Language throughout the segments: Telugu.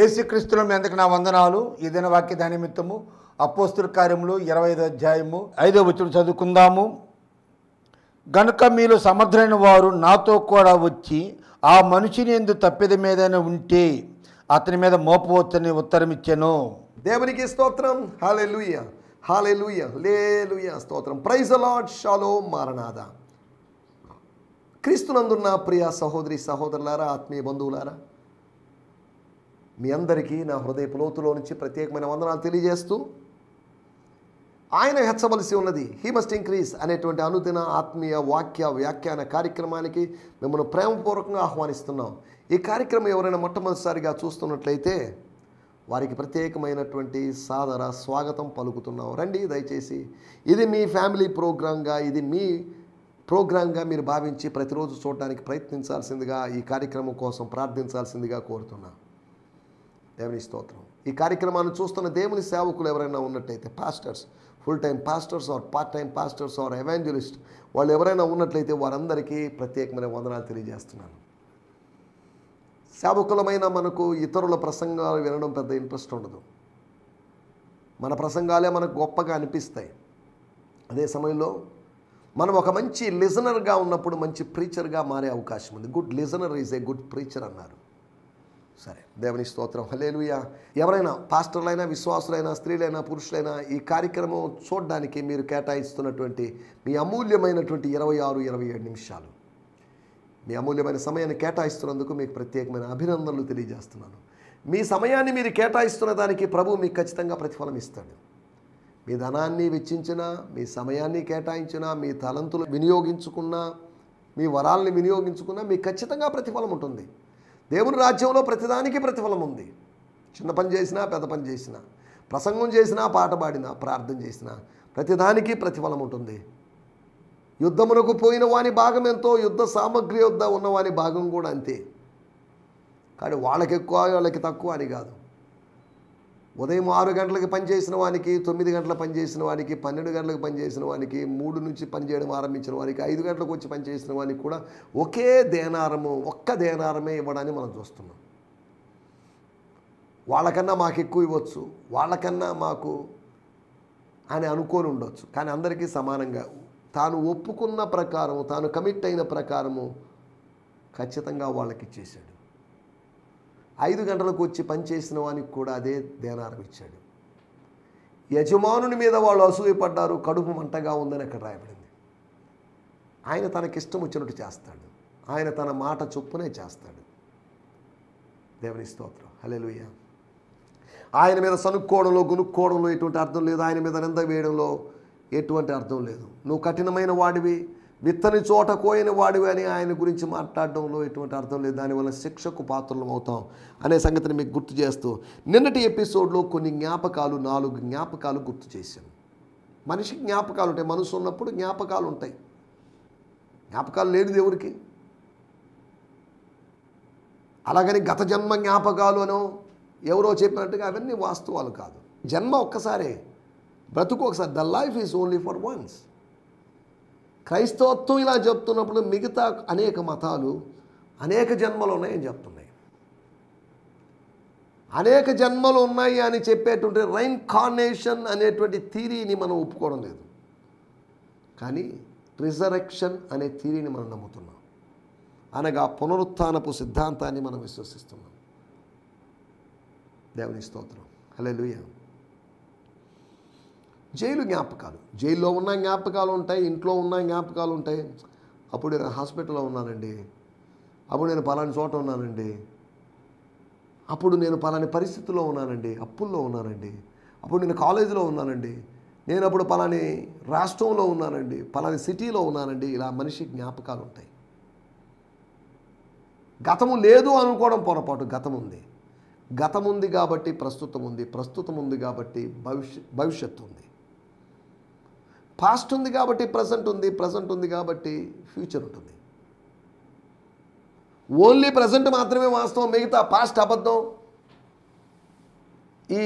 ఏసుక్రీస్తులం మీదకి నా వందనాలు. ఈ దిన వాక్య దాని నిమిత్తము అపోస్తుల కార్యములు ఇరవై ఐదు అధ్యాయము. ఐదో వచ్చిన చదువుకుందాము. గనుక మీరు సమర్థులైన వారు నాతో కూడా వచ్చి ఆ మనిషిని ఎందు తప్పిద మీదైనా ఉంటే అతని మీద మోపవచ్చని ఉత్తరం ఇచ్చాను దేవునికి స్తోత్రం. హాలెలూయ లే లేలుయ స్తోత్రం. ప్రైజ్ అలాడ్ షాలో మారనాథ. క్రీస్తునందున్న ప్రియ సహోదరి సహోదరులారా ఆత్మీయ బంధువులారా మీ అందరికీ నా హృదయ లోతులో నుంచి ప్రత్యేకమైన వందనాలు తెలియజేస్తూ ఆయన హెచ్చవలసి ఉన్నది హీ మస్ట్ ఇంక్రీజ్ అనేటువంటి అనుదిన ఆత్మీయ వాక్య వ్యాఖ్యాన కార్యక్రమానికి మిమ్మల్ని ప్రేమపూర్వకంగా ఆహ్వానిస్తున్నాం. ఈ కార్యక్రమం ఎవరైనా మొట్టమొదటిసారిగా చూస్తున్నట్లయితే వారికి ప్రత్యేకమైనటువంటి సాదర స్వాగతం పలుకుతున్నాం. రండి దయచేసి ఇది మీ ఫ్యామిలీ ప్రోగ్రాంగా ఇది మీ ప్రోగ్రాంగా మీరు భావించి ప్రతిరోజు చూడడానికి ప్రయత్నించాల్సిందిగా ఈ కార్యక్రమం కోసం ప్రార్థించాల్సిందిగా కోరుతున్నాను దేవుని స్తోత్రం. ఈ కార్యక్రమాన్ని చూస్తున్న దేవుని సేవకులు ఎవరైనా ఉన్నట్లయితే pastors full time pastors or part time pastors or evangelist వాళ్ళు ఎవరైనా ఉన్నట్లయితే వారందరికీ ప్రత్యేకమైన వందనాలు తెలియజేస్తున్నాను. సేవకులమైన మనకు ఇతరుల ప్రసంగాలు వినడం పెద్ద ఇంట్రెస్ట్ ఉండదు. మన ప్రసంగాలే మనకు గొప్పగా అనిపిస్తాయి. అదే సమయంలో మనం ఒక మంచి లిజనర్గా ఉన్నప్పుడు మంచి ప్రీచర్గా మారే అవకాశం ఉంది. Good listener is a good preacher అన్నారు. సరే దేవుని స్తోత్రం. హలేలుయ ఎవరైనా పాస్టర్లైనా విశ్వాసులైనా స్త్రీలైనా పురుషులైనా ఈ కార్యక్రమం చూడడానికి మీరు కేటాయిస్తున్నటువంటి మీ అమూల్యమైనటువంటి ఇరవై ఆరు ఇరవై ఏడు నిమిషాలు. మీ అమూల్యమైన సమయాన్ని కేటాయిస్తున్నందుకు మీకు ప్రత్యేకమైన అభినందనలు తెలియజేస్తున్నాను. మీ సమయాన్ని మీరు కేటాయిస్తున్న దానికి ప్రభు మీకు ఖచ్చితంగా ప్రతిఫలం ఇస్తాడు. మీ ధనాన్ని వెచ్చించినా మీ సమయాన్ని కేటాయించినా మీ తలంతులు వినియోగించుకున్నా మీ వరాలని వినియోగించుకున్నా మీకు ఖచ్చితంగా ప్రతిఫలం ఉంటుంది. దేవుని రాజ్యంలో ప్రతిదానికి ప్రతిఫలం ఉంది. చిన్న పని చేసినా పెద్ద పని చేసినా ప్రసంగం చేసినా పాట పాడినా ప్రార్థన చేసినా ప్రతిదానికి ప్రతిఫలం ఉంటుంది. యుద్ధమునకు పోయిన వాని భాగం ఎంతో యుద్ధ సామగ్రి యుద్ధ ఉన్నవాని భాగం కూడా అంతే. కానీ వాళ్ళకి ఎక్కువ వాళ్ళకి తక్కువ అని కాదు. ఉదయం ఆరు గంటలకు పనిచేసిన వానికి తొమ్మిది గంటల పనిచేసిన వానికి పన్నెండు గంటలకు పనిచేసిన వానికి మూడు నుంచి పనిచేయడం ఆరంభించిన వానికి ఐదు గంటలకు వచ్చి పనిచేసిన వానికి కూడా ఒకే దేనారము ఒక్క దేనారమే ఇవ్వడాన్ని మనం చూస్తున్నాం. వాళ్ళకన్నా మాకు ఎక్కువ ఇవ్వచ్చు వాళ్ళకన్నా మాకు అని అనుకొని ఉండొచ్చు. కానీ అందరికీ సమానంగా తాను ఒప్పుకున్న ప్రకారం తాను కమిట్ అయిన ప్రకారము ఖచ్చితంగా వాళ్ళకి ఇచ్చేశాడు. ఐదు గంటలకు వచ్చి పనిచేసిన వానికి కూడా అదే దేనారం ఇచ్చాడు. యజమానుని మీద వాళ్ళు అసూయపడ్డారు కడుపు మంటగా ఉందని అక్కడ రాయబడింది. ఆయన తనకిష్టం వచ్చినట్టు చేస్తాడు. ఆయన తన మాట చొప్పునే చేస్తాడు. దేవుని స్తోత్రం. హలెలుయ్య ఆయన మీద సనుక్కోవడంలో గునుక్కోవడంలో ఎటువంటి అర్థం లేదు. ఆయన మీద నింద వేయడంలో ఎటువంటి అర్థం లేదు. నువ్వు కఠినమైన వాడివి. విత్తని చోట కోయని వాడివి అని ఆయన గురించి మాట్లాడడంలో ఎటువంటి అర్థం లేదు. దానివల్ల శిక్షకు పాత్రలం అవుతాం అనే సంగతిని మీకు గుర్తు చేస్తూ నిన్నటి ఎపిసోడ్లో కొన్ని జ్ఞాపకాలు నాలుగు జ్ఞాపకాలు గుర్తు చేశాను. మనిషికి జ్ఞాపకాలు ఉంటాయి. మనసు ఉన్నప్పుడు జ్ఞాపకాలు ఉంటాయి. జ్ఞాపకాలు లేనిది ఎవరికి అలాగని గత జన్మ జ్ఞాపకాలు అనో ఎవరో చెప్పినట్టుగా అవన్నీ వాస్తవాలు కాదు. జన్మ ఒక్కసారే బ్రతుకు ఒకసారి. The life is only for once. క్రైస్తవత్వం ఇలా చెప్తున్నప్పుడు మిగతా అనేక మతాలు అనేక జన్మలు ఉన్నాయని చెప్తున్నాయి. అనేక జన్మలు ఉన్నాయి అని చెప్పేటువంటి రైన్కార్నేషన్ అనేటువంటి థీరీని మనం ఒప్పుకోవడం లేదు. కానీ రిజరెక్షన్ అనే థీరీని మనం నమ్ముతున్నాం. అనగా పునరుత్నపు సిద్ధాంతాన్ని మనం విశ్వసిస్తున్నాం. దేవుని స్తోత్రం. హలే జైలు జ్ఞాపకాలు. జైల్లో ఉన్న జ్ఞాపకాలు ఉంటాయి ఇంట్లో ఉన్న జ్ఞాపకాలు ఉంటాయి. అప్పుడు నేను హాస్పిటల్లో ఉన్నానండి. అప్పుడు నేను పలాని చోట ఉన్నానండి. అప్పుడు నేను పలాని పరిస్థితుల్లో ఉన్నానండి. అప్పుల్లో ఉన్నానండి. అప్పుడు నేను కాలేజీలో ఉన్నానండి. నేను అప్పుడు పలాని రాష్ట్రంలో ఉన్నానండి. పలాని సిటీలో ఉన్నానండి. ఇలా మనిషి జ్ఞాపకాలు ఉంటాయి. గతము లేదు అనుకోవడం పొరపాటు గతం ఉంది. గతం ఉంది కాబట్టి ప్రస్తుతం ఉంది. ప్రస్తుతం ఉంది కాబట్టి భవిష్య భవిష్యత్తు ఉంది. పాస్ట్ ఉంది కాబట్టి ప్రజెంట్ ఉంది ప్రజెంట్ ఉంది కాబట్టి ఫ్యూచర్ ఉంటుంది. ఓన్లీ ప్రజెంట్ మాత్రమే వాస్తవం మిగతా పాస్ట్ అబద్ధం. ఈ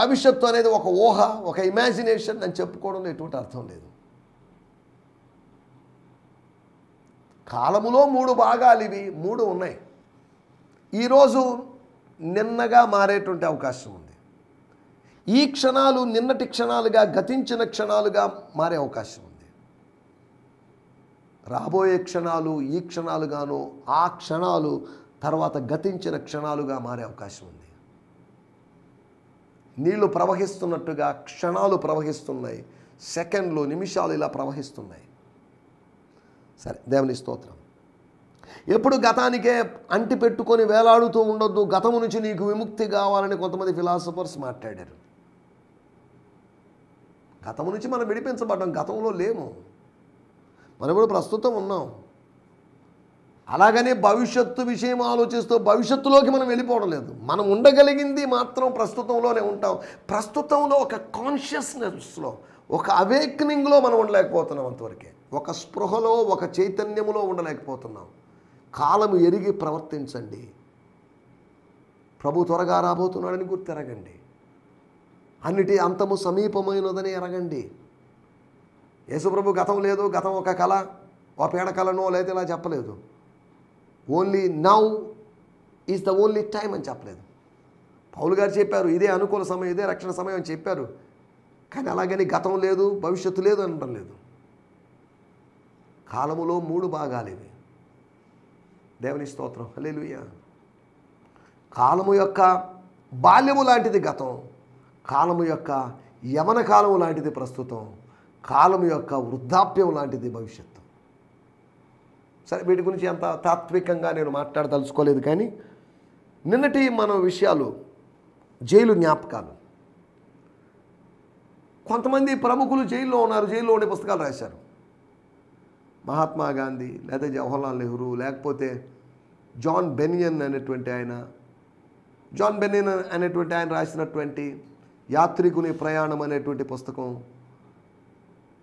భవిష్యత్తు అనేది ఒక ఊహ ఒక ఇమాజినేషన్ అని చెప్పుకోవడంలో ఎటువంటి అర్థం లేదు. కాలములో మూడు భాగాలు ఇవి మూడు ఉన్నాయి. ఈరోజు నిన్నగా మారేటువంటి అవకాశం ఉంది. ఈ క్షణాలు నిన్నటి క్షణాలుగా గతించిన క్షణాలుగా మారే అవకాశం ఉంది. రాబోయే క్షణాలు ఈ క్షణాలుగాను ఆ క్షణాలు తర్వాత గతించిన క్షణాలుగా మారే అవకాశం ఉంది. నీళ్ళు ప్రవహిస్తున్నట్టుగా క్షణాలు ప్రవహిస్తున్నాయి. సెకండ్లు నిమిషాలు ఇలా ప్రవహిస్తున్నాయి. సరే దేవుని స్తోత్రం. ఎప్పుడు గతానికే అంటి పెట్టుకొని వేలాడుతూ ఉండొద్దు. గతము నుంచి నీకు విముక్తి కావాలని కొంతమంది ఫిలాసఫర్స్ మాట్లాడారు. గతం నుంచి మనం విడిపించబడ్డాం గతంలో లేము. మనం ఇప్పుడు ప్రస్తుతం ఉన్నాం. అలాగనే భవిష్యత్తు విషయం ఆలోచిస్తూ భవిష్యత్తులోకి మనం వెళ్ళిపోవడం లేదు. మనం ఉండగలిగింది మాత్రం ప్రస్తుతంలోనే ఉంటాం. ప్రస్తుతంలో ఒక కాన్షియస్నెస్లో ఒక అవేక్నింగ్లో మనం ఉండలేకపోతున్నాం అంతవరకే. ఒక స్పృహలో ఒక చైతన్యములో ఉండలేకపోతున్నాం. కాలం ఎరిగి ప్రవర్తించండి. ప్రభు త్వరగా రాబోతున్నాడని గుర్తెరగండి. అన్నిటి అంతము సమీపమైనదని ఎరగండి. యేసుప్రభు గతం లేదు గతం ఒక కళ ఒక పేడ కళనో లేదా ఇలా చెప్పలేదు. Only now is the only time అని చెప్పలేదు. పౌలు గారు చెప్పారు ఇదే అనుకూల సమయం ఇదే రక్షణ సమయం అని చెప్పారు. కానీ అలాగని గతం లేదు భవిష్యత్తు లేదు అనడం లేదు. కాలములో మూడు భాగాలు ఇవి. దేవుని స్తోత్రం. హల్లెలూయా. కాలము యొక్క బాల్యము లాంటిది గతం. కాలము యొక్క యవన కాలము లాంటిది ప్రస్తుతం కాలము యొక్క వృద్ధాప్యం లాంటిది భవిష్యత్తు. సరే వీటి గురించి అంత తాత్వికంగా నేను మాట్లాడదలుచుకోలేదు కానీ నిన్నటి మన విషయాలు జైలు జ్ఞాపకాలు. కొంతమంది ప్రముఖులు జైల్లో ఉన్నారు జైల్లో ఉండే పుస్తకాలు రాశారు. మహాత్మా గాంధీ లేదా జవహర్లాల్ నెహ్రూ లేకపోతే జాన్ బెనియన్ అనేటువంటి ఆయన జాన్ బెనియన్ అనేటువంటి ఆయన రాసినటువంటి యాత్రికుని ప్రయాణం అనేటువంటి పుస్తకం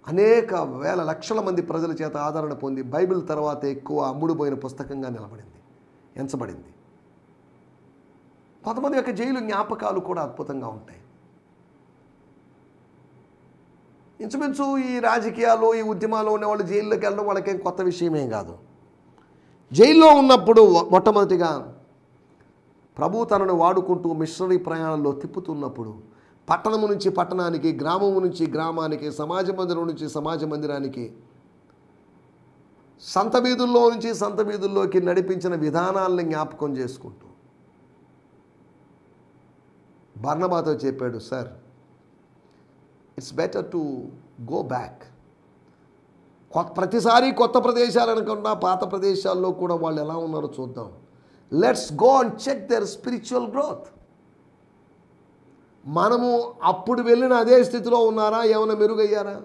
అనేక వేల లక్షల మంది ప్రజల చేత ఆదరణ పొంది బైబిల్ తర్వాత ఎక్కువ అమ్ముడుపోయిన పుస్తకంగా నిలబడింది ఎంచబడింది. కొంతమంది యొక్క జైలు జ్ఞాపకాలు కూడా అద్భుతంగా ఉంటాయి. ఇంచుమించు ఈ రాజకీయాలు ఈ ఉద్యమాలు ఉన్నవాళ్ళు జైల్లోకి వెళ్ళడం వాళ్ళకేం కొత్త విషయమేం కాదు. జైల్లో ఉన్నప్పుడు మొట్టమొదటిగా ప్రభు తనను వాడుకుంటూ మిషనరీ ప్రయాణంలో తిప్పుతున్నప్పుడు పట్టణము నుంచి పట్టణానికి గ్రామము నుంచి గ్రామానికి సమాజ మందిరం నుంచి సమాజ మందిరానికి సంత వీధుల్లో నుంచి సంత వీధుల్లోకి నడిపించిన విధానాలను జ్ఞాపకం చేసుకుంటూ. బర్ణబాతో చెప్పాడు sir it's better to go back కొత్త ప్రతిసారి కొత్త ప్రదేశాలు అనుకున్నా పాత ప్రదేశాల్లో కూడా వాళ్ళు ఎలా ఉన్నారో చూద్దాం. Let's go and check their spiritual growth మనము అప్పుడు వెళ్ళిన అదే స్థితిలో ఉన్నారా? ఏమైనా మెరుగయ్యారా?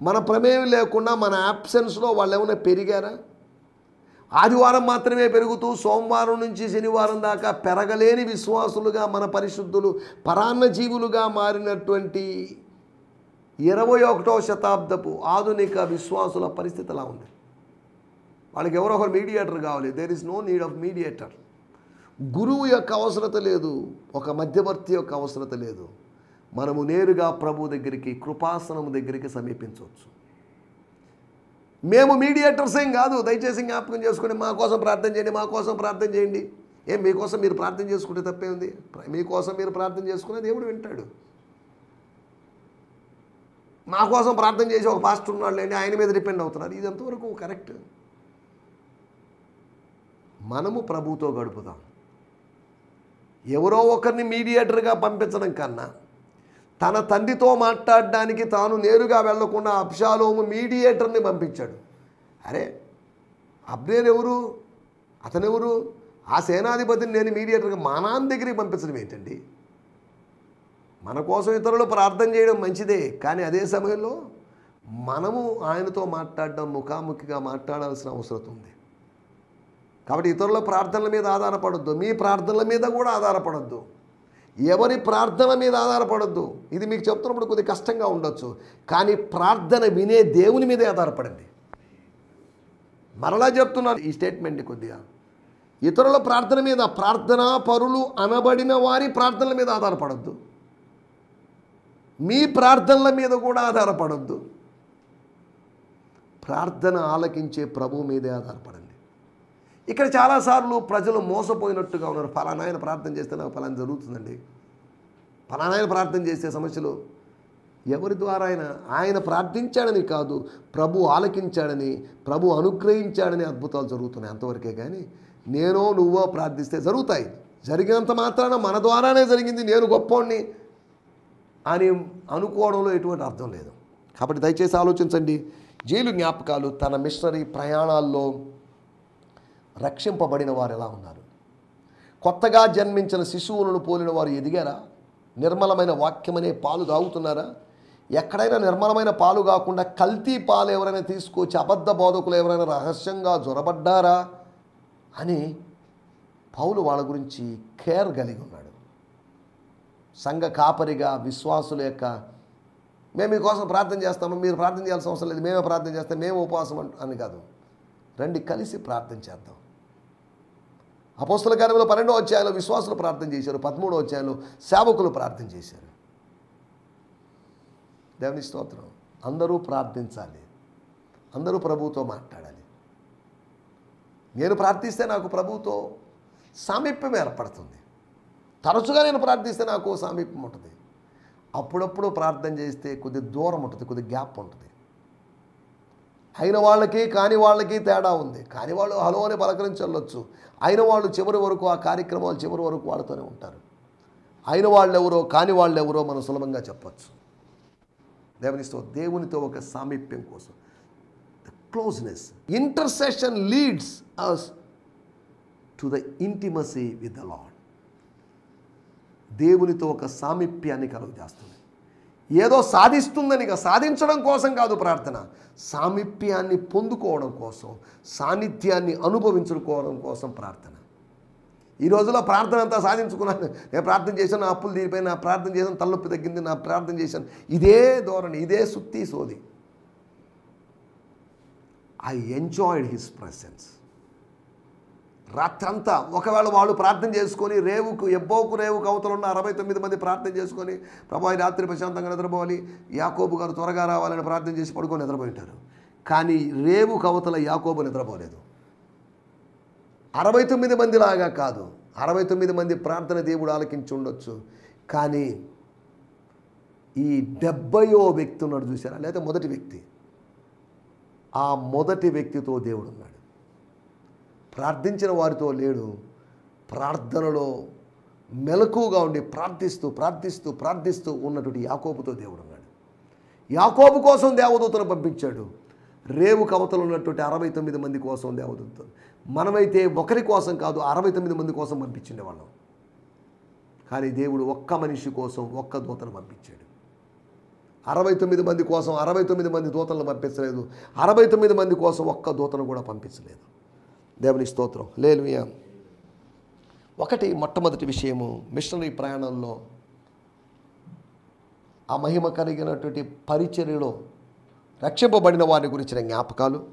మన ప్రమేయం లేకుండా మన యాబ్సెన్స్లో వాళ్ళు ఏమైనా పెరిగారా? ఆదివారం మాత్రమే పెరుగుతూ సోమవారం నుంచి శనివారం దాకా పెరగలేని విశ్వాసులుగా మన పరిశుద్ధులు పరాన్న జీవులుగా మారినటువంటి ఇరవై ఒకటో శతాబ్దపు ఆధునిక విశ్వాసుల పరిస్థితిలా ఉంది? వాళ్ళకి ఎవరో ఒకరు మీడియేటర్ కావాలి. There is no need of mediator గురువు యొక్క అవసరత లేదు ఒక మధ్యవర్తి యొక్క అవసరత లేదు. మనము నేరుగా ప్రభు దగ్గరికి కృపాసనము దగ్గరికి సమీపించవచ్చు. మేము మీడియేటర్స్ ఏం కాదు దయచేసి జ్ఞాపకం చేసుకుని మా కోసం ప్రార్థన చేయండి మా కోసం ప్రార్థన చేయండి. ఏం మీకోసం మీరు ప్రార్థన చేసుకుంటే తప్పే ఉంది? మీకోసం మీరు ప్రార్థన చేసుకునే దేవుడు వింటాడు. మా కోసం ప్రార్థన చేసి ఒక పాస్టర్ ఉన్నాడు లేండి ఆయన మీద డిపెండ్ అవుతున్నారు. ఇది ఎంతవరకు కరెక్ట్? మనము ప్రభుతో గడుపుదాం. ఎవరో ఒకరిని మీడియేటర్గా పంపించడం కన్నా తన తండ్రితో మాట్లాడడానికి తాను నేరుగా వెళ్ళకుండా అబ్షాలోము మీడియేటర్ని పంపించాడు. అరే అబ్నేర్ ఎవరు అతనెవరు? ఆ సేనాధిపతిని నేను మీడియేటర్గా మా నాన్న దగ్గరికి పంపించడం ఏంటండి? మన కోసం ఇతరులు ప్రార్థన చేయడం మంచిదే కానీ అదే సమయంలో మనము ఆయనతో మాట్లాడడం ముఖాముఖిగా మాట్లాడాల్సిన అవసరం ఉంది. కాబట్టి ఇతరుల ప్రార్థనల మీద ఆధారపడద్దు. మీ ప్రార్థనల మీద కూడా ఆధారపడద్దు. ఎవరి ప్రార్థన మీద ఆధారపడద్దు. ఇది మీకు చెప్తున్నప్పుడు కొద్దిగా కష్టంగా ఉండొచ్చు. కానీ ప్రార్థన వినే దేవుని మీదే ఆధారపడండి మరలా చెప్తున్నాను ఈ స్టేట్మెంట్ కొద్దిగా. ఇతరుల ప్రార్థన మీద ప్రార్థనా పరులు అనబడిన వారి ప్రార్థనల మీద ఆధారపడద్దు. మీ ప్రార్థనల మీద కూడా ఆధారపడద్దు. ప్రార్థన ఆలకించే ప్రభు మీదే ఆధారపడండి ఇక్కడ చాలాసార్లు ప్రజలు మోసపోయినట్టుగా ఉన్నారు. ఫలానా ఆయన ప్రార్థన చేస్తే నాకు ఫలానా జరుగుతుందండి. ఫలానా ఆయన ప్రార్థన చేసే సమస్యలు ఎవరి ద్వారా ఆయన ఆయన ప్రార్థించాడని కాదు ప్రభు ఆలకించాడని ప్రభు అనుగ్రహించాడని అద్భుతాలు జరుగుతున్నాయి అంతవరకే కానీ నేనో నువ్వో ప్రార్థిస్తే జరుగుతాయి. జరిగినంత మాత్రాన మన ద్వారానే జరిగింది నేను గొప్పోడిని అని అనుకోవడంలో ఎటువంటి అర్థం లేదు. కాబట్టి దయచేసి ఆలోచించండి. జైలు జ్ఞాపకాలు తన మిషనరీ ప్రయాణాల్లో రక్షింపబడిన వారు ఎలా ఉన్నారు? కొత్తగా జన్మించిన శిశువులను పోలిన వారు ఎదిగారా? నిర్మలమైన వాక్యమనే పాలు తాగుతున్నారా? ఎక్కడైనా నిర్మలమైన పాలు కాకుండా కల్తీ పాలు ఎవరైనా తీసుకొచ్చి అబద్ధ బోధకులు ఎవరైనా రహస్యంగా జొరబడ్డారా? అని పౌలు వాళ్ళ గురించి కేర్ కలిగి ఉన్నాడు. సంఘ కాపరిగా విశ్వాసుల యొక్క మేము మీకోసం ప్రార్థన చేస్తాము? మీరు ప్రార్థన చేయాల్సిన అవసరం లేదు. మేమే ప్రార్థన చేస్తాం. మేము ఉపవాసం అని కాదు. రండి కలిసి ప్రార్థన చేద్దాం. అపోస్తుల కార్యంలో పన్నెండో అధ్యాయంలో విశ్వాసులు ప్రార్థన చేశారు పదమూడో అధ్యాయంలో సేవకులు ప్రార్థన చేశారు. దేవుని స్తోత్రం. అందరూ ప్రార్థించాలి. అందరూ ప్రభువుతో మాట్లాడాలి. నేను ప్రార్థిస్తే నాకు ప్రభువుతో సామీప్యం ఏర్పడుతుంది. తరచుగా నేను ప్రార్థిస్తే నాకు సామీప్యం ఉంటుంది. అప్పుడప్పుడు ప్రార్థన చేస్తే కొద్ది దూరం ఉంటుంది కొద్ది గ్యాప్ ఉంటుంది. అయిన వాళ్ళకి కాని వాళ్ళకి తేడా ఉంది. కాని వాళ్ళు హలో అని పలకరించవచ్చు అయిన వాళ్ళు చివరి వరకు ఆ కార్యక్రమాలు చివరి వరకు వాడుతూనే ఉంటారు. అయిన వాళ్ళు ఎవరో కాని వాళ్ళు ఎవరో మనం సులభంగా చెప్పచ్చు. దేవునితో దేవునితో ఒక సామీప్యం కోసం. The closeness intercession leads us to the intimacy with the lord దేవునితో ఒక సామీప్యాన్ని కలుగు చేస్తుంది ఏదో సాధిస్తుందని ఇక సాధించడం కోసం కాదు ప్రార్థన. సామీప్యాన్ని పొందుకోవడం కోసం సాన్నిధ్యాన్ని అనుభవించుకోవడం కోసం ప్రార్థన. ఈ రోజులో ప్రార్థన అంతా సాధించుకున్నాను. నేను ప్రార్థన చేశాను నా అప్పులు తీరిపోయి నా ప్రార్థన చేశాను తలనొప్పి తగ్గింది నా ప్రార్థన చేశాను. ఇదే ధోరణి ఇదే సుత్తి సోది. ఐ ఎంజాయిడ్ హిస్ ప్రెసెన్స్ రాత్రంతా ఒకవేళ వాళ్ళు ప్రార్థన చేసుకొని రేవుకు ఎబ్బోకు రేవుకు అవతల ఉన్న అరవై తొమ్మిది మంది ప్రార్థన చేసుకొని ప్రభా రాత్రి ప్రశాంతంగా నిద్రపోవాలి యాకోబు గారు త్వరగా రావాలని ప్రార్థన చేసి పడుకొని నిద్రపోయింటారు కానీ రేవు కవతల యాకోబు నిద్రపోలేదు. అరవై తొమ్మిది మందిలాగా కాదు. అరవై తొమ్మిది మంది ప్రార్థన దేవుడు ఆలకించి ఉండొచ్చు. కానీ ఈ డెబ్బయో వ్యక్తి ఉన్నాడు చూసారా లేదా మొదటి వ్యక్తి? ఆ మొదటి వ్యక్తితో దేవుడు ఉన్నాడు. ప్రార్థించిన వారితో లేడు. ప్రార్థనలో మెలకుగా ఉండి ప్రార్థిస్తూ ప్రార్థిస్తూ ప్రార్థిస్తూ ఉన్నటువంటి యాకోబుతో దేవుడు ఉన్నాడు. యాకోబు కోసం దేవదూతను పంపించాడు. రేవు కవతలు ఉన్నటువంటి అరవై తొమ్మిది మంది కోసం దేవదూత మనమైతే ఒకరి కోసం కాదు అరవై తొమ్మిది మంది కోసం పంపించిండే వాళ్ళం. కానీ దేవుడు ఒక్క మనిషి కోసం ఒక్క దూతను పంపించాడు. అరవై తొమ్మిది మంది కోసం అరవై తొమ్మిది మంది దూతలను పంపించలేదు. అరవై తొమ్మిది మంది కోసం ఒక్క దూతను కూడా పంపించలేదు. దేవుని స్తోత్రం. లేలుయా ఒకటి మొట్టమొదటి విషయము మిషనరీ ప్రయాణంలో ఆ మహిమ కలిగినటువంటి పరిచర్యలో రక్షింపబడిన వారి గురించిన జ్ఞాపకాలు.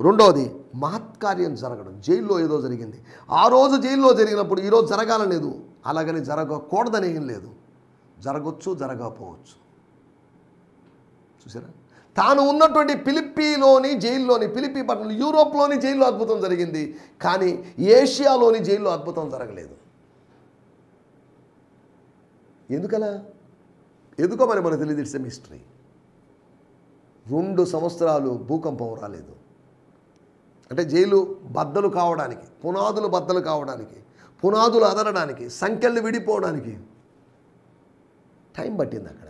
రెండవది మహత్కార్యం జరగడం. జైల్లో ఏదో జరిగింది. ఆ రోజు జైల్లో జరిగినప్పుడు ఈరోజు జరగాలనేదు అలాగని జరగకూడదని ఏం లేదు. జరగవచ్చు జరగకపోవచ్చు. చూసారా తాను ఉన్నటువంటి ఫిలిప్పీలోని జైల్లోని పిలిపి పట్టణం యూరోప్లోని జైల్లో అద్భుతం జరిగింది. కానీ ఏషియాలోని జైల్లో అద్భుతం జరగలేదు. ఎందుకలా? ఎందుకో మరి మనకు తెలియదు ఇట్స్ మిస్టరీ. రెండు సంవత్సరాలు భూకంపం రాలేదు. అంటే జైలు బద్దలు కావడానికి పునాదులు బద్దలు కావడానికి పునాదులు అదరడానికి సంఖ్యలు విడిపోవడానికి టైం పట్టింది అక్కడ.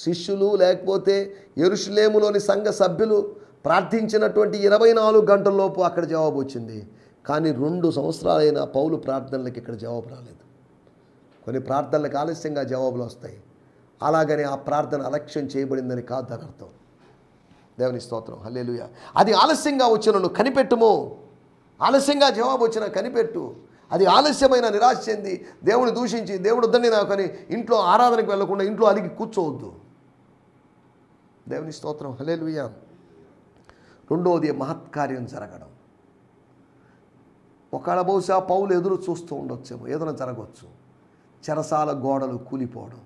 శిష్యులు లేకపోతే ఎరుషులేములోని సంఘ సభ్యులు ప్రార్థించినటువంటి ఇరవై నాలుగు గంటల్లోపు అక్కడ జవాబు వచ్చింది. కానీ రెండు సంవత్సరాలైన పౌలు ప్రార్థనలకు ఇక్కడ జవాబు రాలేదు. కొన్ని ప్రార్థనలకు ఆలస్యంగా జవాబులు వస్తాయి. అలాగని ఆ ప్రార్థన అలక్ష్యం చేయబడిందని కాదు దాని అర్థం. దేవుని స్తోత్రం. హల్లేలుయ. అది ఆలస్యంగా వచ్చిన నువ్వు కనిపెట్టుము. ఆలస్యంగా జవాబు వచ్చిన కనిపెట్టు. అది ఆలస్యమైన నిరాశ చెంది దేవుని దూషించి దేవుడు వద్దని నాకు అని ఇంట్లో ఆరాధనకు వెళ్ళకుండా ఇంట్లో అలిగి కూర్చోవద్దు. దేవుని స్తోత్రం. హలేలుయ రెండవది మహత్కార్యం జరగడం. ఒకవేళ బహుశా పౌలు ఎదురు చూస్తూ ఉండొచ్చేమో ఏదైనా జరగవచ్చు చెరసాల గోడలు కూలిపోవడం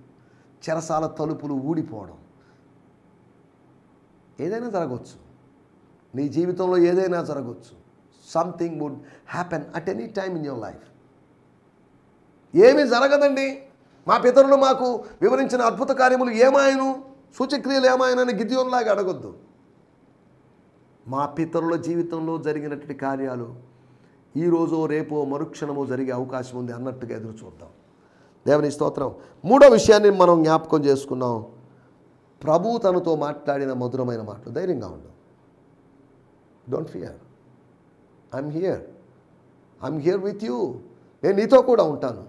చెరసాల తలుపులు ఊడిపోవడం. ఏదైనా జరగవచ్చు నీ జీవితంలో ఏదైనా జరగవచ్చు something would happen at any time in your life ఏమీ జరగదండి. మా పితరులు మాకు వివరించిన అద్భుత కార్యములు ఏమాయను? సూచక్రియలు ఏమాయనని గిద్యోన్లాగా అడగొద్దు. మా పితరుల జీవితంలో జరిగినటువంటి కార్యాలు ఈరోజో రేపో మరుక్షణమో జరిగే అవకాశం ఉంది అన్నట్టుగా ఎదురు చూద్దాం. దేవుని స్తోత్రం. మూడో విషయాన్ని మనం జ్ఞాపకం చేసుకున్నాం. ప్రభు తనతో మాట్లాడిన మధురమైన మాటలు. ధైర్యంగా ఉండు. Don't fear I'm here I'm here with you నేను నీతో కూడా ఉంటాను.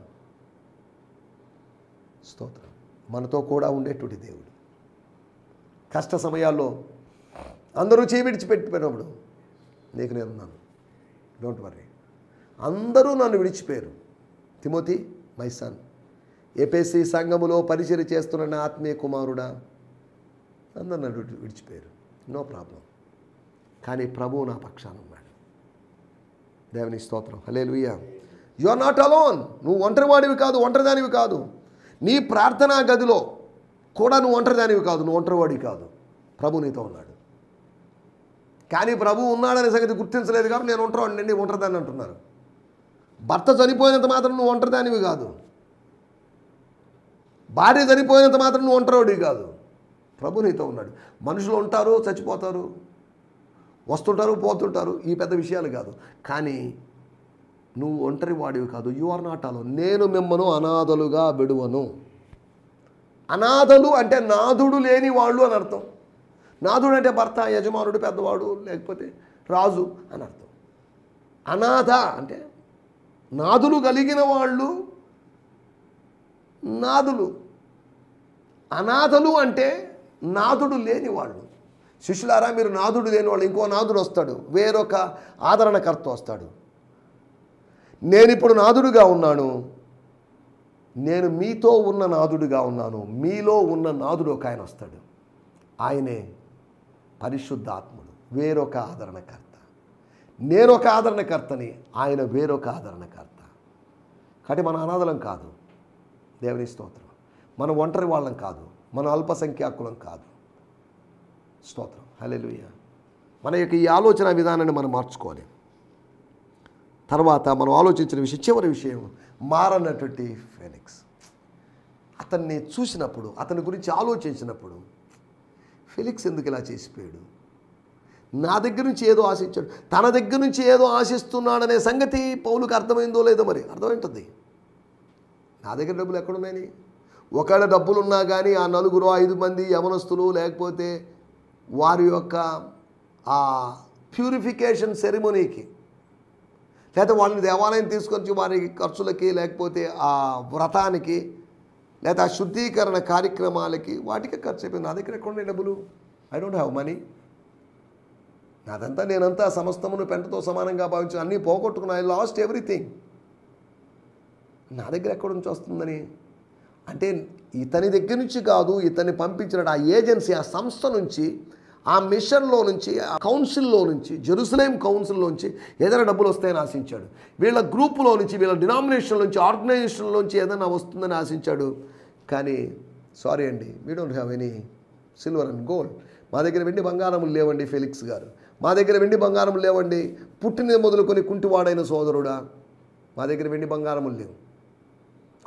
స్తోత్రం. మనతో కూడా ఉండేటువంటి దేవుడు. కష్ట సమయాల్లో అందరూ చేయి విడిచిపెట్టిపోయినప్పుడు నీకు నేనున్నాను డోంట్ వర్రీ అందరూ నన్ను విడిచిపోయారు. తిమోతి మై సన్ ఏపీసీ సంఘములో పరిచయం చేస్తున్న నా ఆత్మీయ కుమారుడా అందరు నన్ను విడిచిపోయారు. నో ప్రాబ్లం కానీ ప్రభువు నా పక్షాన ఉన్నాడు. దేవుని స్తోత్రం. Hallelujah you are not alone నువ్వు ఒంటరివాడివి కాదు ఒంటరిదానివి కాదు. నీ ప్రార్థనా గదిలో కూడా నువ్వు ఒంటరిదానివి కాదు నువ్వు ఒంటరివాడివి కాదు. ప్రభు నీతో ఉన్నాడు. కానీ ప్రభు ఉన్నాడనే సంగతి గుర్తించలేదు కాబట్టి నేను ఒంటరివాడిని నేను ఒంటరిదాన్ని అంటున్నారు భర్త చనిపోయినంత మాత్రం నువ్వు ఒంటరిదానివి కాదు. భార్య చనిపోయినంత మాత్రం నువ్వు ఒంటరివాడివి కాదు. ప్రభు నీతో ఉన్నాడు. మనుషులు ఉంటారు చచ్చిపోతారు వస్తుంటారు పోతుంటారు ఈ పెద్ద విషయాలు కాదు. కానీ నువ్వు ఒంటరి వాడివి కాదు. యు ఆర్ నాట్ అలో నేను మిమ్మను అనాథలుగా విడువను. అనాథలు అంటే నాథుడు లేని వాళ్ళు అని అర్థం. నాథుడు అంటే భర్త యజమానుడు పెద్దవాడు లేకపోతే రాజు అని అర్థం. అనాథ అంటే నాదులు కలిగిన వాళ్ళు నాదులు. అనాథలు అంటే నాదుడు లేని వాళ్ళు. శిష్యులారా మీరు నాదుడు లేని వాళ్ళు. ఇంకో నాదుడు వస్తాడు. వేరొక ఆదరణకర్త వస్తాడు. నేను ఇప్పుడు నాదుడుగా ఉన్నాను. నేను మీతో ఉన్న నాదుడుగా ఉన్నాను. మీలో ఉన్న నాదుడు ఒక ఆయన వస్తాడు. ఆయనే పరిశుద్ధాత్ముడు వేరొక ఆదరణకర్త. నేనొక ఆదరణకర్తని ఆయన వేరొక ఆదరణకర్త. కాబట్టి మన అనాథలం కాదు. దేవుని స్తోత్రం. మనం ఒంటరి వాళ్ళం కాదు. మన అల్పసంఖ్యాకులం కాదు. స్తోత్రం. హల్లెలూయా. మన యొక్క ఈ ఆలోచన విధానాన్ని మనం మార్చుకోవాలి. తర్వాత మనం ఆలోచించిన విషయం చివరి విషయం మారనటువంటి ఫెనిక్స్. అతన్ని చూసినప్పుడు అతని గురించి ఆలోచించినప్పుడు ఫెలిక్స్ ఎందుకు ఇలా చేసిపోయాడు? నా దగ్గర నుంచి ఏదో ఆశించాడు తన దగ్గర నుంచి ఏదో ఆశిస్తున్నాడనే సంగతి పౌలుకు అర్థమైందో లేదో మరి అర్థమైంటుంది. నా దగ్గర డబ్బులు ఎక్కడున్నాయని? ఒకవేళ డబ్బులు ఉన్నా కానీ ఆ నలుగురు ఐదు మంది యమనస్తులు లేకపోతే వారి యొక్క ఆ ప్యూరిఫికేషన్ సెరిమనీకి లేకపోతే వాళ్ళని దేవాలయం తీసుకొచ్చి వారి ఖర్చులకి లేకపోతే ఆ వ్రతానికి లేదా ఆ శుద్ధీకరణ కార్యక్రమాలకి వాటికి ఖర్చు అయిపోయింది నా దగ్గర ఎక్కడ ఉన్నాయి డబ్బులు? ఐ డోంట్ హ్యావ్ మనీ నాదంతా నేనంతా సమస్తమును పెంటతో సమానంగా భావించి అన్నీ పోగొట్టుకున్నా ఐ లాస్ట్ ఎవ్రీథింగ్ నా దగ్గర ఎక్కడి నుంచి వస్తుందని? అంటే ఇతని దగ్గర నుంచి కాదు ఇతన్ని పంపించిన ఆ ఏజెన్సీ ఆ సంస్థ నుంచి ఆ మిషన్లో నుంచి ఆ కౌన్సిల్లో నుంచి జెరూసలేం కౌన్సిల్లో నుంచి ఏదైనా డబ్బులు వస్తాయని ఆశించాడు. వీళ్ళ గ్రూపులో నుంచి వీళ్ళ డినామినేషన్ నుంచి ఆర్గనైజేషన్లోంచి ఏదైనా వస్తుందని ఆశించాడు. కానీ సారీ అండి we don't have any silver and gold మా దగ్గర వెండి బంగారములు లేవండి ఫెలిక్స్ గారు. మా దగ్గర వెండి బంగారం లేవండి పుట్టిన మొదలుకొని కుంటివాడైన సోదరుడా. మా దగ్గర వెండి బంగారములు లేవు.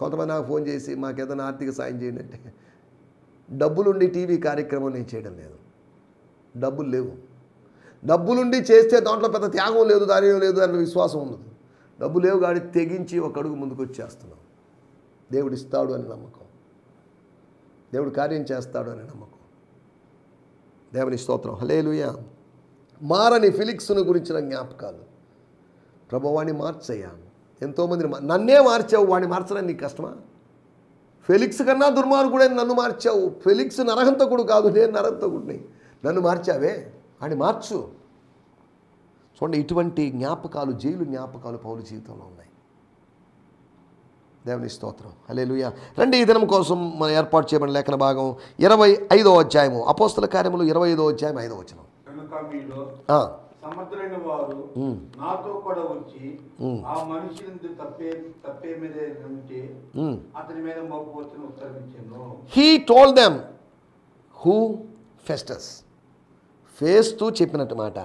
కొంతమంది నాకు ఫోన్ చేసి మాకు ఏదైనా ఆర్థిక సాయం చేయండి అంటే డబ్బులుండి టీవీ కార్యక్రమం నేను చేయడం లేదు. డబ్బులు లేవు. డబ్బులుండి చేస్తే దాంట్లో పెద్ద త్యాగం లేదు ధైర్యం లేదు అన్న విశ్వాసం ఉండదు డబ్బు లేవు కానీ తెగించి ఒక అడుగు ముందుకు వచ్చేస్తున్నాం దేవుడు ఇస్తాడు అని నమ్మకం. దేవుడు కార్యం చేస్తాడు అని నమ్మకం. దేవుని స్తోత్రం. హలేలుయ మారని ఫిలిక్స్ను గురించిన జ్ఞాపకాలు. ప్రభు వాడిని మార్చయ్యా. ఎంతోమందిని నన్నే మార్చావు వాడిని మార్చడం నీకు కష్టమా? ఫెలిక్స్ కన్నా దుర్మార్గుడని నన్ను మార్చావు. ఫెలిక్స్ నరహంతకుడు కాదు నేను నరహంతకుడిని. నన్ను మార్చావే? వాడిని మార్చు. చూడండి ఇటువంటి జ్ఞాపకాలు జైలు జ్ఞాపకాలు పౌరు జీవితంలో ఉన్నాయి. దేవుని స్తోత్రం. హల్లెలూయ. రండి ఈ దినం కోసం మనం ఏర్పాటు చేయబడిన లేఖన భాగం ఇరవై ఐదో అధ్యాయము. అపోస్తల కార్యములు ఇరవై ఐదో అధ్యాయం ఐదో వచనం. కనుక మీలో ఆ, సమర్థులైన వారు ఉమ్, నాతో కూడా వచ్చి ఉమ్. ఆ మనిషి నుండి తప్పే తప్పే మీద ఉంటే ఉమ్. అతని మీద మోపవచ్చును ఉత్తరమిచ్చాను he told them who Festus ఫేస్తూ చెప్పినట్టు మాట.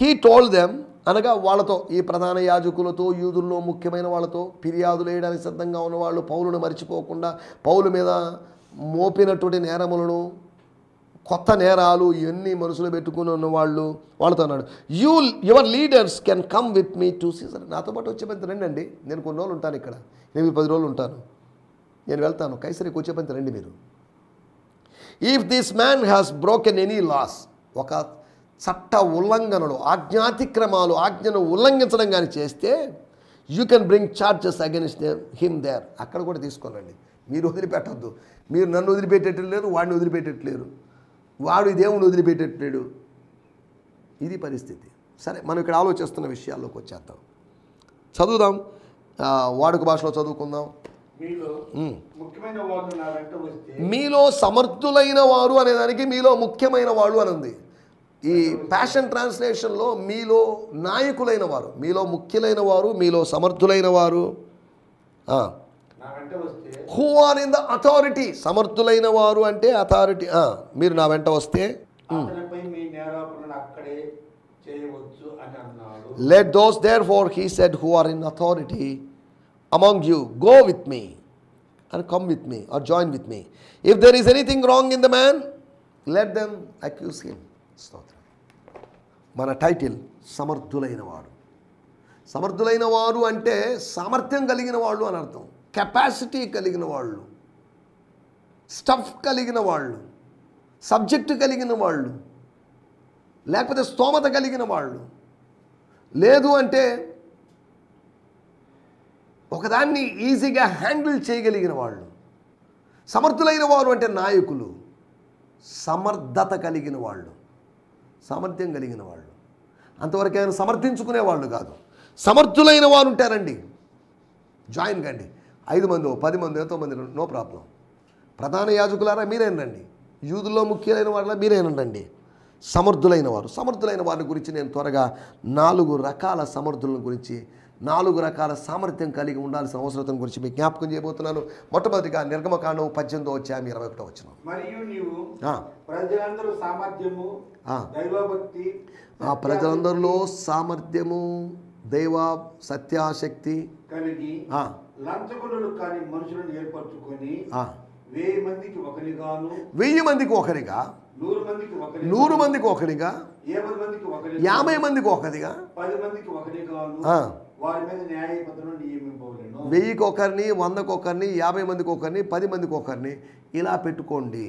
హీ టోల్డ్ దెమ్ అనగా వాళ్ళతో ఈ ప్రధాన యాజకులతో యూదుల్లో ముఖ్యమైన వాళ్ళతో ఫిర్యాదులు వేయడానికి సిద్ధంగా ఉన్న వాళ్ళు పౌలును మర్చిపోకుండా పౌలు మీద మోపినటువంటి నేరములను కొత్త నేరాలు ఇవన్నీ మనసులో పెట్టుకుని ఉన్న వాళ్ళు వాళ్ళతో అన్నాడు you your leaders can come with me to season నాతో పాటు వచ్చే పని రండి అండి నేను కొన్ని రోజులు ఉంటాను ఇక్కడ. ఎనిమిది పది రోజులు ఉంటాను. నేను వెళ్తాను. కైసరికి వచ్చే పని రండి మీరు. If this man has broken any laws ఒక చట్ట ఉల్లంఘనలు ఆజ్ఞాతిక్రమాలు ఆజ్ఞను ఉల్లంఘించడం కానీ చేస్తే you can bring charges against him there అక్కడ కూడా తీసుకోనండి మీరు వదిలిపెట్టద్దు. మీరు నన్ను వదిలిపెట్టేటట్లేరు వాడిని వదిలిపెట్టట్లేరు వాడు దేవుని వదిలిపెట్టట్లేడు ఇది పరిస్థితి. సరే మనం ఇక్కడ ఆలోచిస్తున్న విషయాల్లోకి వచ్చేద్దాం. చదువుదాం. వాడుక భాషలో చదువుకుందాం. మీలో సమర్థులైన వారు అనేదానికి మీలో ముఖ్యమైన వాళ్ళు అని ఉంది. ఈ ప్యాషన్ ట్రాన్స్లేషన్లో మీలో నాయకులైన వారు మీలో ముఖ్యులైన వారు మీలో సమర్థులైన వారు who are in the authority సమర్థులైన వారు అంటే అథారిటీ మీరు నా వెంట వస్తే let those there for he said who are in authority among you go with me and come with me or join with me if there is anything wrong in the man let them accuse him స్తోత్రం. మన టైటిల్ సమర్థులైన వారు సమర్థులైన వారు అంటే సామర్థ్యం కలిగిన వాళ్ళు అని అర్థం. కెపాసిటీ కలిగిన వాళ్ళు. స్టఫ్ కలిగిన వాళ్ళు. సబ్జెక్టు కలిగిన వాళ్ళు. లేకపోతే స్తోమత కలిగిన వాళ్ళు. లేదు అంటే ఒకదాన్ని ఈజీగా హ్యాండిల్ చేయగలిగిన వాళ్ళు. సమర్థులైన వారు అంటే నాయకులు. సమర్థత కలిగిన వాళ్ళు. సామర్థ్యం కలిగిన వాళ్ళు. అంతవరకు ఆయన సమర్థించుకునే వాళ్ళు కాదు. సమర్థులైన వారు ఉంటారండి జాయిన్ కండి. ఐదు మందో పది మంది ఎంతో మంది నో ప్రాబ్లం. ప్రధాన యాజకులారా మీరేనండి. యూదుల్లో ముఖ్యులైన వాళ్ళ మీరేనండి. సమర్థులైన వారు. సమర్థులైన వారి గురించి నేను త్వరగా నాలుగు రకాల సమర్థుల గురించి నాలుగు రకాల సామర్థ్యం కలిగి ఉండాల్సిన అవసరం గురించి మీకు జ్ఞాపకం చేయబోతున్నాను మొట్టమొదటిగా నిర్గమకాండం పద్దెనిమిదో వచ్చాము ఇరవై ఒకటో వచ్చిన. ప్రజలందరూ సామర్థ్యము. దైవభక్తి ఆ ప్రజలందరిలో సామర్థ్యము దైవ సత్యాశక్తి కలిగి ఆ, లంచగొండలు కాని మనుషులను ఏర్పరచుకొని ఆ. వెయ్యి మందికి ఒకరిగాను వెయ్యి మందికి ఒకరిగా నూరు మందికి ఒకరిగా యాభై మందికి ఒకరిగా పది మందికి ఒకరిగాను ఆ. వారి మీద న్యాయపత్రం వెయ్యికి ఒకరిని వందకు ఒకరిని యాభై మందికి ఒకరిని పది మందికి ఒకరిని ఇలా పెట్టుకోండి.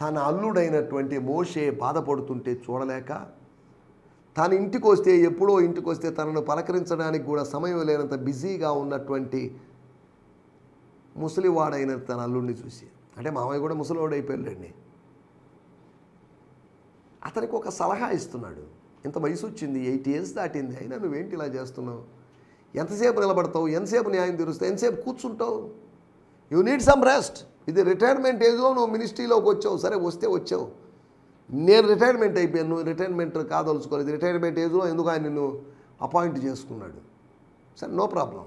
తన అల్లుడైనటువంటి మోషే బాధపడుతుంటే చూడలేక తన ఇంటికి వస్తే ఎప్పుడో ఇంటికి వస్తే తనను పలకరించడానికి కూడా సమయం లేనంత బిజీగా ఉన్నటువంటి ముసలివాడైన తన అల్లుడిని చూసి అంటే మామయ్య కూడా ముసలివాడు అయిపోయాడండి అతనికి ఒక సలహా ఇస్తున్నాడు. ఇంత వయసు వచ్చింది ఎయిట్ ఇయర్స్ దాటింది అయినా నువ్వేంటి ఇలా చేస్తున్నావు? ఎంతసేపు నిలబడతావు? ఎంతసేపు న్యాయం తీరుస్తావు? ఎంతసేపు కూర్చుంటావు? యూ నీడ్ సమ్ రెస్ట్ ఇది రిటైర్మెంట్ ఏజ్లో నువ్వు మినిస్ట్రీలోకి వచ్చావు. సరే వస్తే వచ్చావు. నేను రిటైర్మెంట్ అయిపోయాను. నువ్వు రిటైర్మెంట్ కాదలుచుకోలేదు. రిటైర్మెంట్ ఏజ్లో ఎందుకు ఆయన నిన్ను అపాయింట్ చేసుకున్నాడు? సరే నో ప్రాబ్లం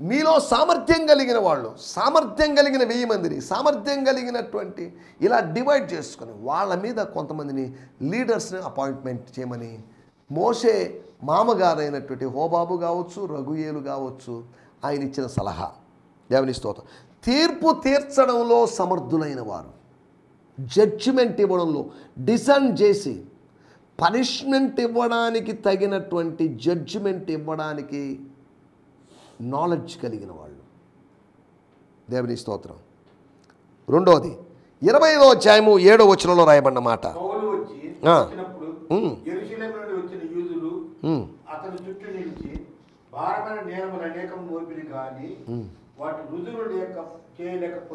మీలో సామర్థ్యం కలిగిన వాళ్ళు సామర్థ్యం కలిగిన వెయ్యి మందిని సామర్థ్యం కలిగినటువంటి ఇలా డివైడ్ చేసుకొని వాళ్ళ మీద కొంతమందిని లీడర్స్ని అపాయింట్మెంట్ చేయమని మోసే మామగారైనటువంటి హోబాబు కావచ్చు రఘుయేలు కావచ్చు ఆయన ఇచ్చిన సలహా. దేవుని స్తోత్రం. తీర్పు తీర్చడంలో సమర్థులైన వారు జడ్జిమెంట్ ఇవ్వడంలో డిసైన్ చేసి పనిష్మెంట్ ఇవ్వడానికి తగినటువంటి జడ్జిమెంట్ ఇవ్వడానికి నాలెడ్జ్ కలిగిన వాళ్ళు. దేవుని స్తోత్రం. రెండవది ఇరవై ఐదో అధ్యాయము ఏడో వచనంలో రాయబడిన మాట.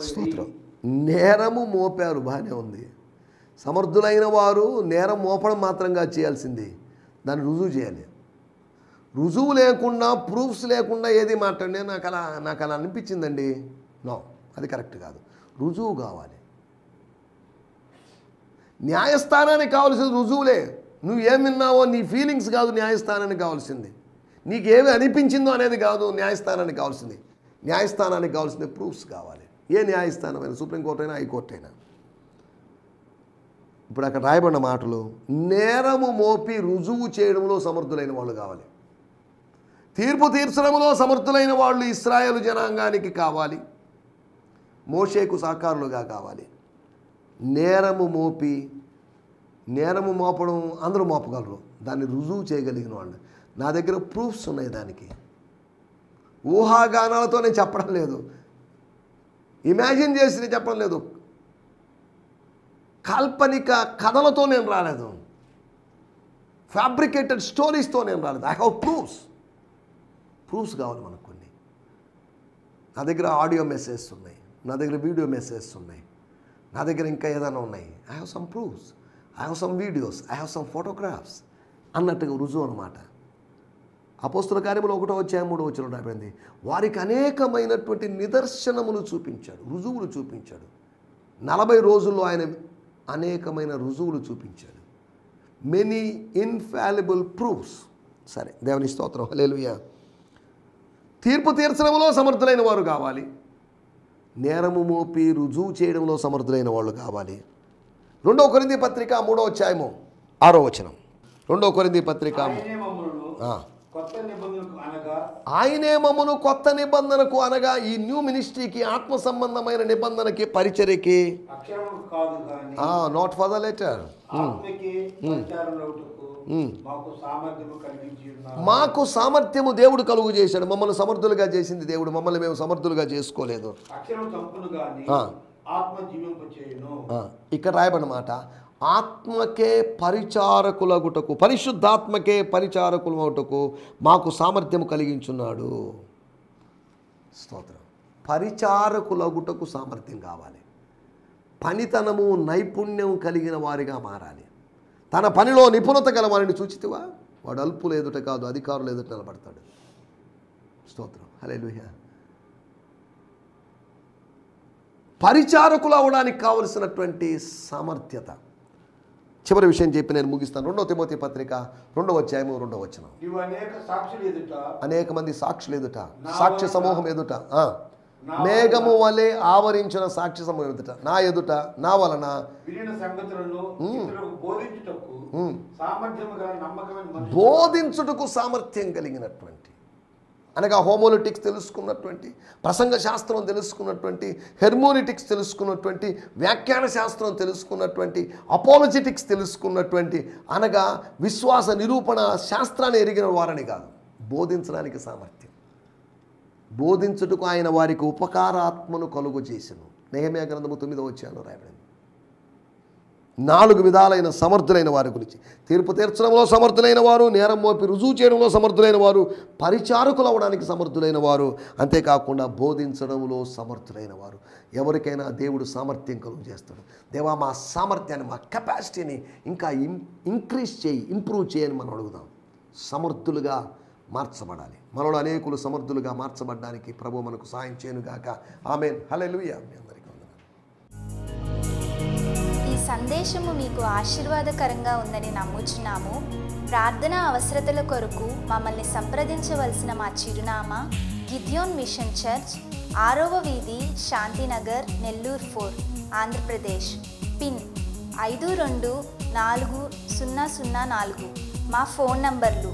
స్తోత్రం. నేరము మోపారు బాగానే ఉంది. సమర్థులైన వారు నేరం మోపడం మాత్రంగా చేయాల్సింది. దాన్ని రుజువు చేయాలి. రుజువు లేకుండా ప్రూఫ్స్ లేకుండా ఏది మాట్లాడినా నాకు అలా నాకు అలా అనిపించిందండి. నో అది కరెక్ట్ కాదు. రుజువు కావాలి. న్యాయస్థానానికి కావాల్సింది రుజువులే. నువ్వు ఏం విన్నావో నీ ఫీలింగ్స్ కాదు న్యాయస్థానానికి కావాల్సింది. నీకేమి అనిపించిందో అనేది కాదు న్యాయస్థానానికి కావాల్సింది. న్యాయస్థానానికి కావాల్సింది ప్రూఫ్స్ కావాలి. ఏ న్యాయస్థానమైనా సుప్రీంకోర్టు అయినా హైకోర్టు అయినా ఇప్పుడు అక్కడ రాయబడిన మాటలు నేరము మోపి రుజువు చేయడంలో సమర్థులైన వాళ్ళు కావాలి. తీర్పు తీర్చడంలో సమర్థులైన వాళ్ళు ఇస్రాయేల్ జనాంగానికి కావాలి. మోషేకు సహకారులుగా కావాలి. నేరము మోపి నేరము మోపడం అందరూ మోపగలరు. దాన్ని రుజువు చేయగలిగిన వాళ్ళు. నా దగ్గర ప్రూఫ్స్ ఉన్నాయి దానికి. ఊహాగానాలతో నేను చెప్పడం లేదు. ఇమాజిన్ చేసి నేను చెప్పడం లేదు. కాల్పనిక కథలతో నేను రాలేదు. ఫ్యాబ్రికేటెడ్ స్టోరీస్తో నేను రాలేదు. I have proofs. ప్రూఫ్స్ కావాలి మనకు కొన్ని. నా దగ్గర ఆడియో మెసేజెస్ ఉన్నాయి. నా దగ్గర వీడియో మెసేజెస్ ఉన్నాయి. నా దగ్గర ఇంకా ఏదైనా ఉన్నాయి. I have some proofs I have some videos I have some photographs అన్నట్టుగా రుజువు అనమాట అపోస్తుల కార్యములు ఒకటో వచ్చాయి మూడో వచ్చిన రాబడింది వారికి అనేకమైనటువంటి నిదర్శనములు చూపించాడు. రుజువులు చూపించాడు. నలభై రోజుల్లో ఆయన అనేకమైన రుజువులు చూపించాడు. మెనీ ఇన్ఫాలిబుల్ ప్రూఫ్స్ సరే దేవుని స్తోత్రం. లేలుయా తీర్పు తీర్చడంలో సమర్థులైన వారు కావాలి. నేరము మోపి రుజువు చేయడంలో సమర్థులైన వాళ్ళు కావాలి. రెండో కొరింది పత్రిక మూడో అధ్యాయము ఆరో వచనం. రెండో కొరింది పత్రిక ఆయనే మమ్మను కొత్త నిబంధనకు అనగా ఈ న్యూ మినిస్ట్రీకి ఆత్మ సంబంధమైన నిబంధనకి పరిచర్యకి కానీ నాట్ ఫర్ ద లెటర్ మాకు సామర్థ్యము దేవుడు కలుగు చేశాడు. మమ్మల్ని సమర్థులుగా చేసింది దేవుడు. మమ్మల్ని మేము సమర్థులుగా చేసుకోలేదు. ఇక్కడ రాయబడిన మాట ఆత్మకే పరిచారకులగుటకు పరిశుద్ధాత్మకే పరిచారకులగుటకు మాకు సామర్థ్యం కలిగించున్నాడు. స్తోత్రం. పరిచారకులగుటకు సామర్థ్యం కావాలి. పనితనము నైపుణ్యం కలిగిన వారిగా మారాలి. తన పనిలో నిపుణత గల వారిని చూచితివా? వాడు అల్పులు ఎదుట కాదు అధికారులు ఎదుట నిలబడతాడు. స్తోత్రం. హలే పరిచారకులు అవడానికి కావలసినటువంటి సామర్థ్యత. చివరి విషయం చెప్పి నేను ముగిస్తాను. రెండవ తిమోతి పత్రిక రెండవ అధ్యాయము రెండవ వచనం. నీవు అనేక మంది సాక్షులు ఎదుట. సాక్ష్య సమూహం ఎదుట. ఆ. మేఘము వలె ఆవరించిన సాక్ష్య సమూహం ఎదుట. నా ఎదుట నా వలన బోధించుటకు సామర్థ్యం కలిగినటువంటి అనగా హోమోలిటిక్స్ తెలుసుకున్నటువంటి ప్రసంగ శాస్త్రం తెలుసుకున్నటువంటి హెర్మోనిటిక్స్ తెలుసుకున్నటువంటి వ్యాఖ్యాన శాస్త్రం తెలుసుకున్నటువంటి అపోలజెటిక్స్ తెలుసుకున్నటువంటి అనగా విశ్వాస నిరూపణ శాస్త్రాన్ని ఎరిగిన వారని కాదు. బోధించడానికి సామర్థ్యం. బోధించుటకు ఆయన వారికి ఉపకారాత్మను కలుగు చేసెను నేహమే గ్రంథము తొమ్మిదో వచ్చాను రాయబడింది. నాలుగు విధాలైన సమర్థులైన వారి గురించి. తీర్పు తీర్చడంలో సమర్థులైన వారు నేరం మోపి రుజువు చేయడంలో సమర్థులైన వారు పరిచారకులు అవడానికి సమర్థులైన వారు అంతేకాకుండా బోధించడంలో సమర్థులైన వారు. ఎవరికైనా దేవుడు సామర్థ్యం కలుగు చేస్తాడు దేవా మా సామర్థ్యాన్ని మా కెపాసిటీని ఇంకా ఇంక్రీజ్ చేయి ఇంప్రూవ్ చేయని మనం అడుగుదాం. సమర్థులుగా మార్చబడాలి. మనలో అనేకులు సమర్థులుగా మార్చబడడానికి ప్రభు మనకు సాయం చేయనుగాక. ఆమె హలెలుయ మీ అందరికీ ఈ సందేశము మీకు ఆశీర్వాదకరంగా ఉందని నమ్ముచున్నాము. ప్రార్థన అవసరతల కొరకు మమ్మల్ని సంప్రదించవలసిన మా చిరునామా గిద్యోన్ మిషన్ చర్చ్ ఆరవ వీధి శాంతినగర్ నెల్లూరు ఫోర్ ఆంధ్రప్రదేశ్. పిన్ ఐదు రెండు నాలుగు సున్నా సున్నా నాలుగు. మా ఫోన్ నంబర్లు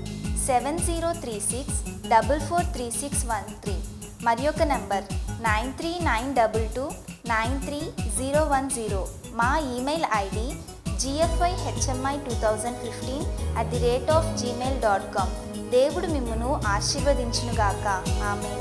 seven zero three six double four three six one three మరి ఒక number nine three nine double two nine three zero one zero మా email ID G F I H M I two thousand fifteen at the rate of Gmail dot com దేవుడు మిమ్మను ఆశీర్వదించునుగాక. ఆమె